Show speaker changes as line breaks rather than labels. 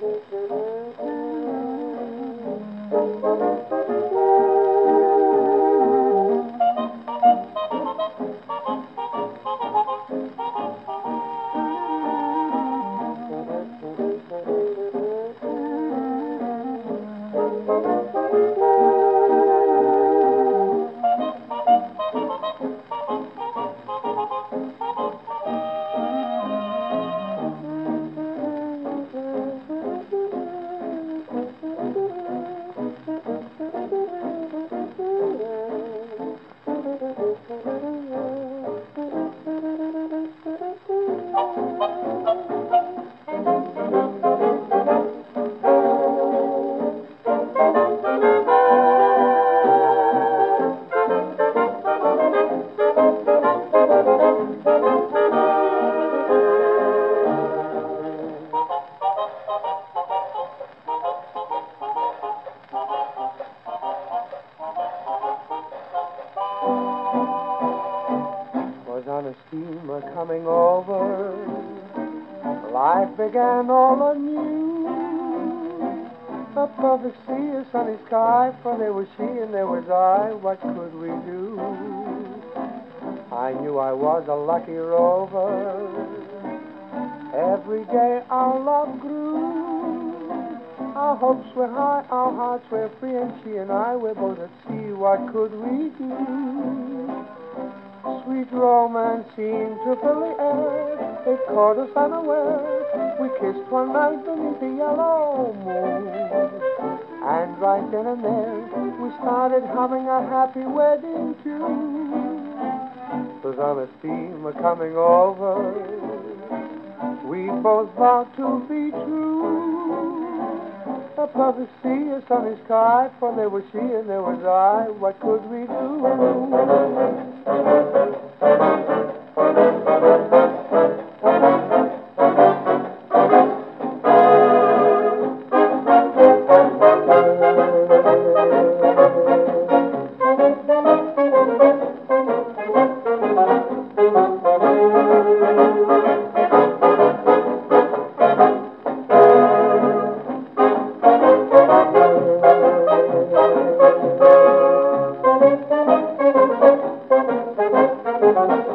Thank you. Coming over. Life began all anew. A perfect sea, a sunny sky, for there was she and there was I. What could we do? I knew I was a lucky rover. Every day our love grew. Our hopes were high, our hearts were free, and she and I were both at sea. What could we do? Sweet romance seemed to fill the air. It caught us unaware. We kissed one night beneath the yellow moon. And right then and there, we started humming a happy wedding tune. Was on a steamer coming over. We both vowed to be true. A perfect sea, a sunny sky, for there was she and there was I. What could we do? Thank you.